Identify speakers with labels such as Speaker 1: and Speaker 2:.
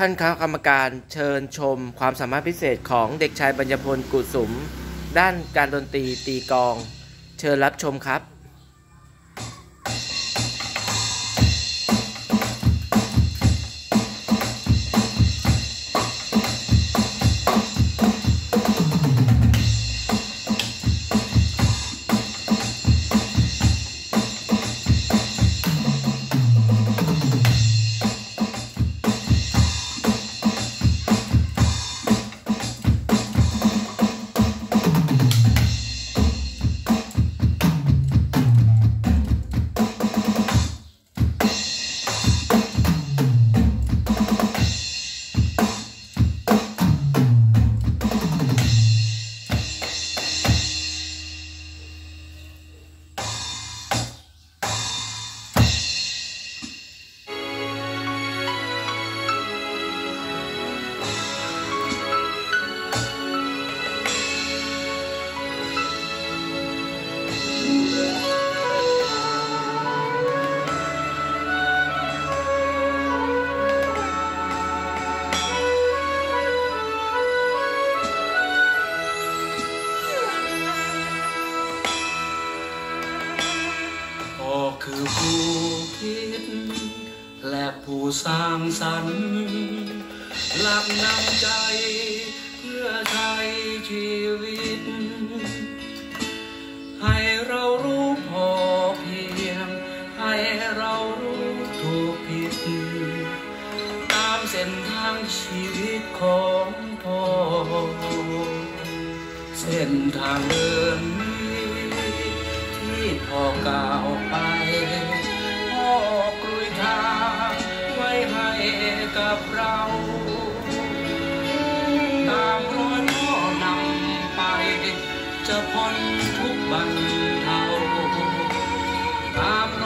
Speaker 1: ท่านคณะกรรมการเชิญชมความสามารถพิเศษของเด็กชายบรรยพลกุสุม ด้านการดนตรีตีกอง เชิญรับชมครับ
Speaker 2: คือผู้คิด และผู้สร้างสรรค์หลักนำใจเพื่อใช้ชีวิต ให้เรารู้พอเพียง ให้เรารู้ถูกผิด ตามเส้นทางชีวิตของพ่อ เส้นทางเดิน กับเราตามรอยพ่อนำไป จะพ้นทุกบันเทาตามร